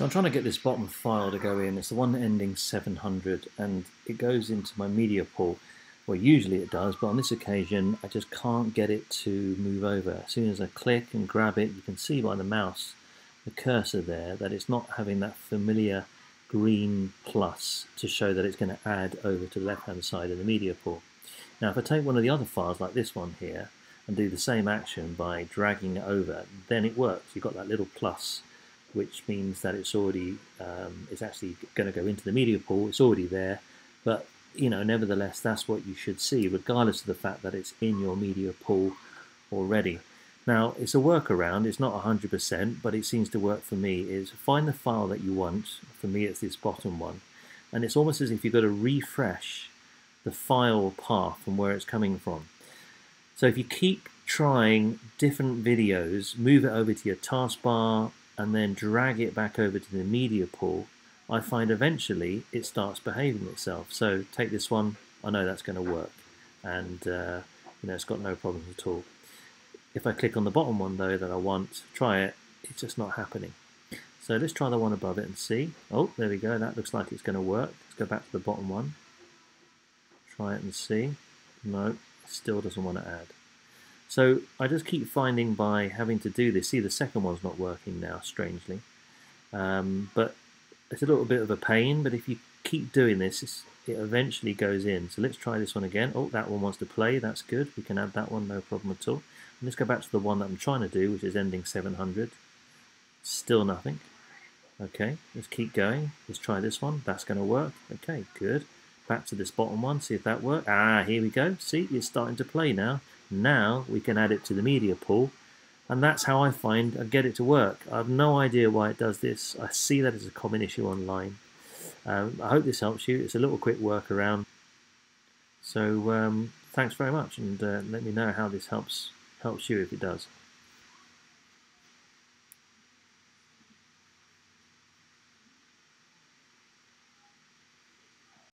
So I'm trying to get this bottom file to go in. It's the one ending 700 and it goes into my media pool. Well, usually it does, but on this occasion I just can't get it to move over. As soon as I click and grab it, you can see by the mouse, the cursor there, that it's not having that familiar green plus to show that it's going to add over to the left-hand side of the media pool. Now, if I take one of the other files, like this one here, and do the same action by dragging it over, then it works. You've got that little plus which means that it's already um, it's actually going to go into the media pool. It's already there, but you know, nevertheless, that's what you should see, regardless of the fact that it's in your media pool already. Now, it's a workaround. It's not 100%, but it seems to work for me. Is find the file that you want. For me, it's this bottom one, and it's almost as if you've got to refresh the file path from where it's coming from. So if you keep trying different videos, move it over to your taskbar and then drag it back over to the media pool, I find eventually it starts behaving itself. So take this one, I know that's going to work, and uh, you know it's got no problems at all. If I click on the bottom one though that I want, try it, it's just not happening. So let's try the one above it and see. Oh, there we go, that looks like it's going to work. Let's go back to the bottom one. Try it and see. No, still doesn't want to add. So I just keep finding by having to do this, see the second one's not working now, strangely. Um, but it's a little bit of a pain, but if you keep doing this, it eventually goes in. So let's try this one again. Oh, that one wants to play, that's good. We can add that one, no problem at all. And let's go back to the one that I'm trying to do, which is ending 700. Still nothing. Okay, let's keep going. Let's try this one. That's going to work. Okay, good. Back to this bottom one, see if that works. Ah, here we go. See, it's starting to play now. Now we can add it to the media pool and that's how I find I get it to work. I have no idea why it does this. I see that as a common issue online. Um, I hope this helps you. It's a little quick workaround. So um, thanks very much and uh, let me know how this helps helps you if it does.